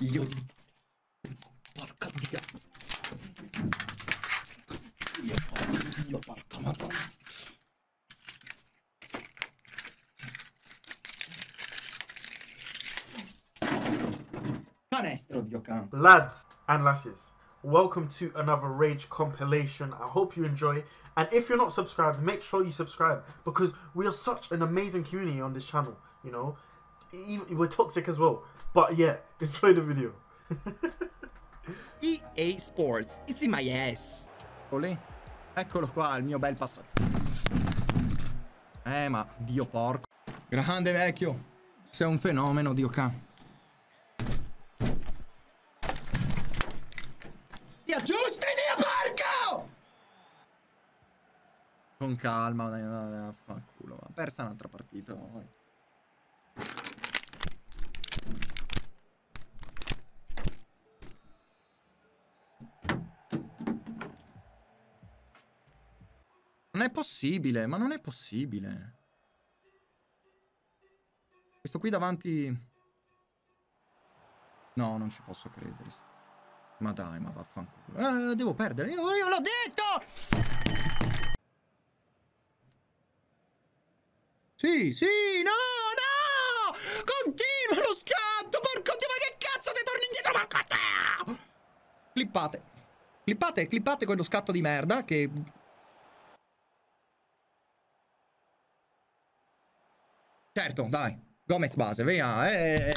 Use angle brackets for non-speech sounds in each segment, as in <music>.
Di... Porca dio, porca. Canestro, Dio can. Lads and lasses, welcome to another Rage compilation. I hope you enjoy. And if you're not subscribed, make sure you subscribe because we are such an amazing community on this channel. You know, we're toxic as well. But yeah, <laughs> enjoy the video. <laughs> EA Sports, it's in my ass. Lì. Eccolo qua, il mio bel passaggio. Eh, ma Dio porco. Grande vecchio. Sei un fenomeno, Dio ca. Ti aggiusti, Dio porco! Con calma, dai, dai, dai, affanculo. Va persa un'altra partita. ma vai. È possibile, ma non è possibile. Questo qui davanti... No, non ci posso credere. Ma dai, ma vaffanculo. Eh, devo perdere. Io, io l'ho detto! Sì, sì, no, no! Continua lo scatto, porco dio, ma che cazzo ti torni indietro, porco dio! Clippate. Clippate, clippate quello scatto di merda che Certo, dai. Gomez base, via. Eh,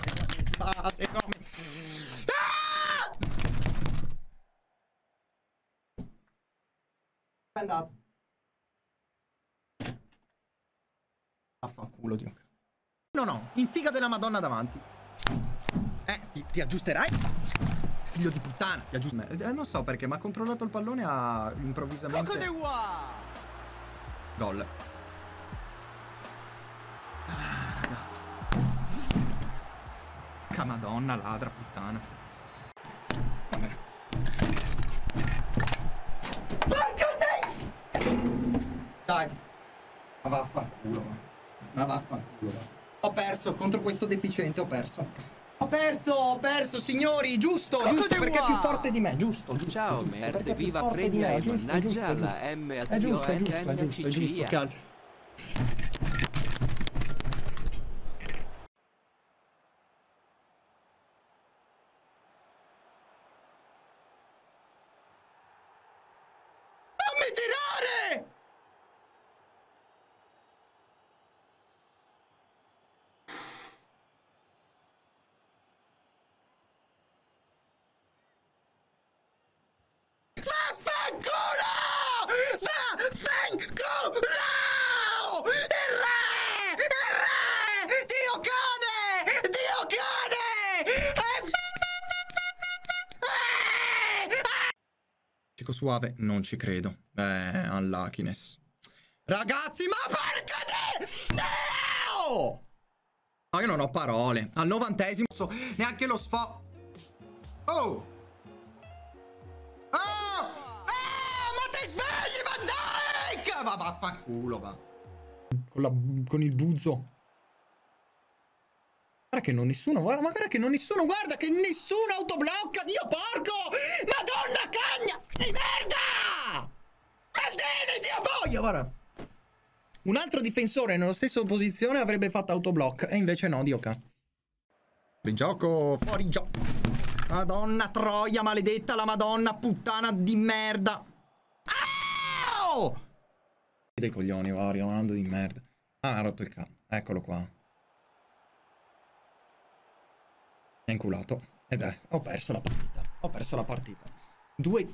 base, Gomez. Ah! È andato. Affanculo, Dio. No, no, infiga della Madonna davanti. Eh, ti, ti aggiusterai? Figlio di puttana, ti aggiusterai. Eh, non so perché, ma ha controllato il pallone a improvvisamente... Gol. Porca madonna, ladra, puttana. Vabbè. Porca te! Dai. Ma vaffanculo, ma. Vaffanculo, va. Ho perso contro questo deficiente, ho perso. Ho perso, ho perso, signori, giusto, giusto, perché è più forte di me, giusto, giusto. Ciao giusto, perché è merde, più viva forte di Premia me, e giusto, mannaggia giusto. M È giusto, è giusto, è giusto, è giusto, che altro. Fammi tirare! Vaffanculo! Vaffanculo! Il re! Il re! Dio cane! Dio cane! Eh, eh! Chico suave, non ci credo. Eh, unluckiness. Ragazzi, ma porca te! No! Ma io non ho parole. Al novantesimo, neanche lo sfo... Oh! Oh! Oh! Ma ti svegli, Van Dyke! Va, vaffanculo, va. Con, la, con il buzzo. Guarda che non nessuno, guarda, ma guarda che non nessuno, guarda che nessuno autoblocca, Dio porco! Madonna cagna! Di merda! Maldini, Dio boia, guarda. Un altro difensore nello stesso posizione avrebbe fatto autoblock, e invece no, Dio ca. Fuori gioco, fuori gioco. Madonna troia, maledetta la madonna puttana di merda. Au! Dei coglioni, va, Ronaldo di merda. Ah, ha rotto il cazzo. Eccolo qua. È inculato. Ed è, ho perso la partita. Ho perso la partita. Due...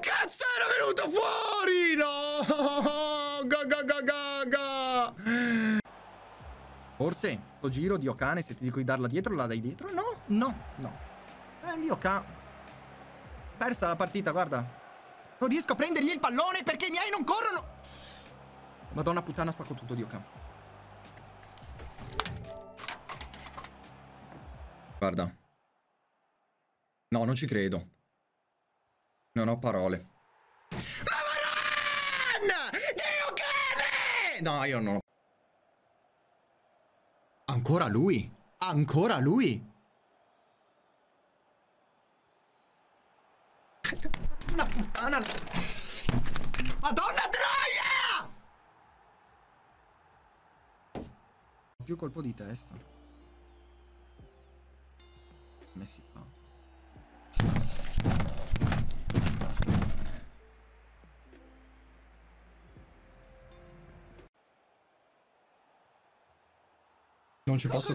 Cazzo era venuto fuori? No! <laughs> Ga ga ga ga ga! Forse, sto giro di Okane, se ti dico di darla dietro, la dai dietro? No, no, no. Eh, di Okane. Persa la partita, guarda. Non riesco a prendergli il pallone perché i miei non corrono. Madonna puttana, spacco tutto di Okane. Guarda. No, non ci credo. Non ho parole. Ma Varan! Dio cane! No, io non ho... Ancora lui? Ancora lui? Una puttana! Madonna troia! Più colpo di testa. Come si fa? Non ci posso...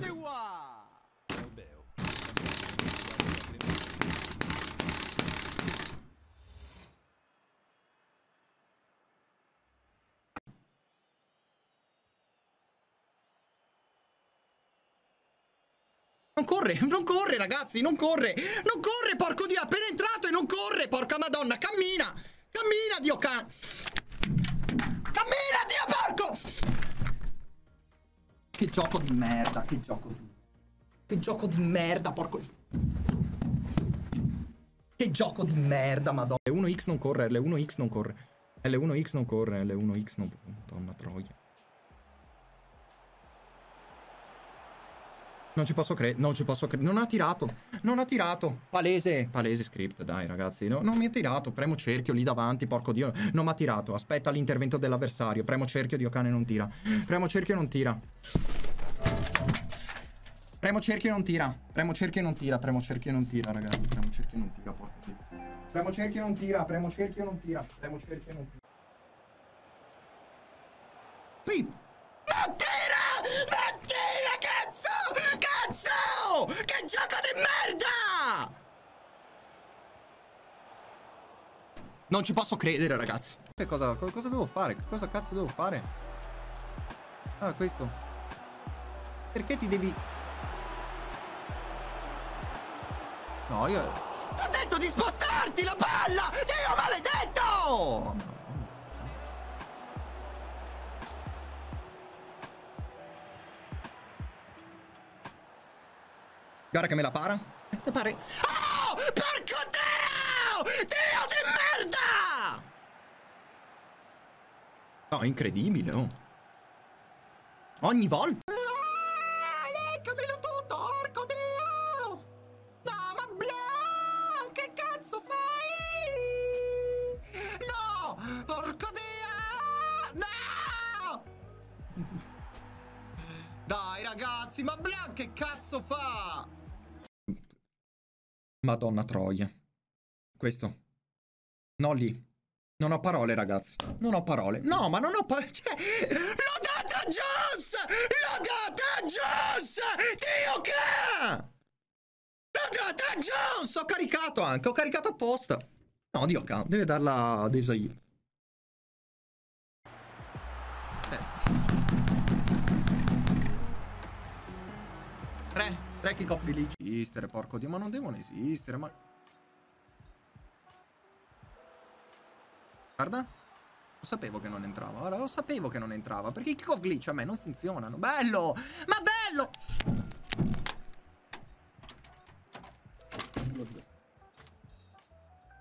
Non corre, non corre ragazzi, non corre Non corre, porco dio, appena entrato e non corre Porca madonna, cammina Cammina, dio can... Cammina, dio porco Che gioco di merda, che gioco di... Che gioco di merda, porco... Che gioco di merda, madonna. L1X non corre, L1X non corre. L1X non corre, L1X non... Madonna troia Non ci posso credere, non ci posso credere. Non ha tirato, non ha tirato. Palese, palese script, dai ragazzi. No, non mi ha tirato. Premo cerchio lì davanti, porco dio. Non mi ha tirato. Aspetta l'intervento dell'avversario. Premo cerchio, Dio cane non tira. Premo cerchio non tira. Premo cerchio non tira. Premo cerchio non tira. Premo cerchio non tira, ragazzi. Premo cerchio non tira, porco dio. Premo cerchio non tira. Premo cerchio non tira. Premo cerchio non tira. Pip! Non Che gioco di merda! Non ci posso credere, ragazzi. Che cosa, co- cosa devo fare? Che cosa cazzo devo fare? Ah, questo. Perché ti devi... No, io... Ti ho detto di spostarti la palla! Dio maledetto! Guarda che me la para. Te pare. Oh! Porco Dio! Dio di merda! No, incredibile, oh. Ogni volta. Ah, leccamelo tutto, porco Dio! No, ma Blanc, che cazzo fai? No! Porco Dio! No! <laughs> Dai ragazzi, ma Blanc che cazzo fa? Madonna troia. Questo. No lì. Non ho parole, ragazzi. Non ho parole. No, ma non ho parole. <laughs> Cioè, l'ho data a Joss! L'ho data a Joss! Dio cla! L'ho data a Jones! Ho caricato anche. Ho caricato apposta. No, Dio cla. Deve darla a Desai. Tre. Tre kick off di lì. Esistere, porco dio, ma non devono esistere, ma... Guarda. Lo sapevo che non entrava. Ora lo sapevo che non entrava. Perché i kick off glitch a me non funzionano. Bello! Ma bello!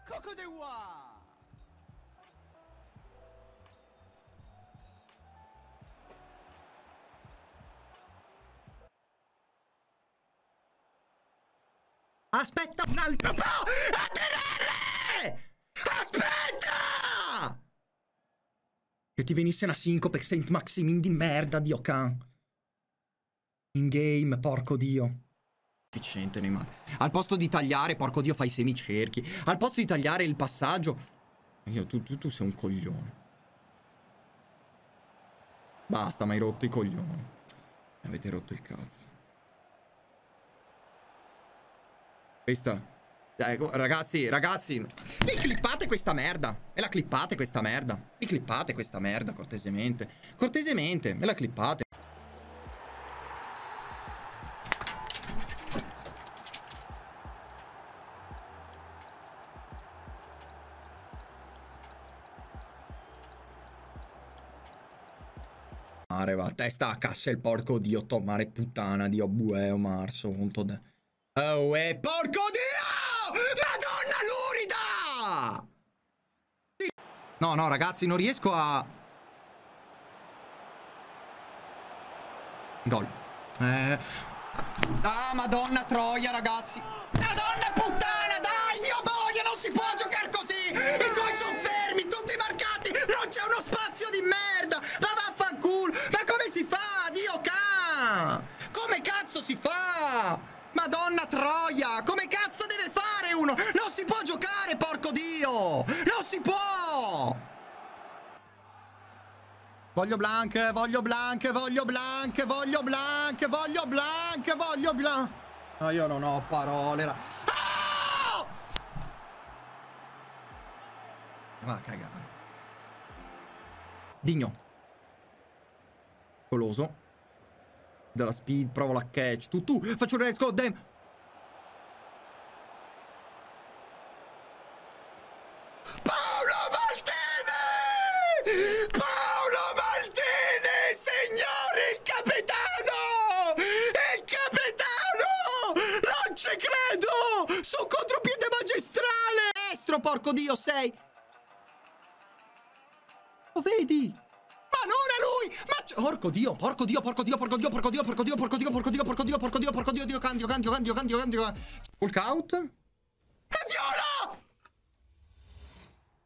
Coco Aspetta un altro po'! A tenere! Aspetta! Che ti venisse una sincope Saint Maximin di merda, Dio can. In game, porco dio. Efficiente, Neymar. Al posto di tagliare, porco dio, fai i semicerchi. Al posto di tagliare il passaggio... Io, tu, tu, tu sei un coglione. Basta, mi hai rotto i coglioni. Mi avete rotto il cazzo. Visto? Dai, ragazzi, ragazzi, mi clippate questa merda. Me la clippate questa merda. Mi clippate questa merda, cortesemente. Cortesemente, me la clippate. Mare Va, testa a cassa il porco dio, tomare puttana, dio bueo, eh, marzo, un tode. Oh, e porco dio! Madonna lurida! No, no, ragazzi, non riesco a... Gol. Eh... Ah, madonna troia, ragazzi. Madonna Madonna troia, come cazzo deve fare uno? Non si può giocare, porco dio! Non si può! Voglio blank, voglio blank, voglio blank, voglio blank, voglio blank, voglio blank. No, io non ho parole. Ah! Va a cagare. Digno. Coloso. Della speed, provo la catch. Tu, tu, faccio il go, damn. Paolo Maltini! Paolo Maltini, signori, il capitano! Il capitano! Non ci credo! Su contropiede magistrale! Estro, porco dio, sei! Lo vedi? Ma non è lui! Ma... Porco dio, porco dio, porco dio, porco dio, porco dio, porco dio, porco dio, porco dio, porco dio, porco dio, porco dio, dio, candio, candio, candio, candio, candio. Full count? E viola!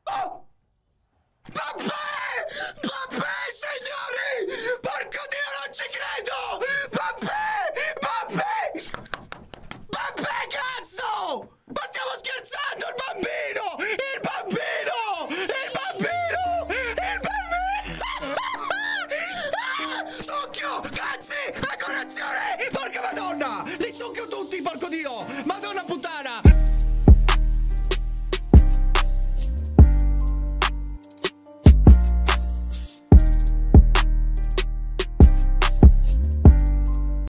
Oh! Papà!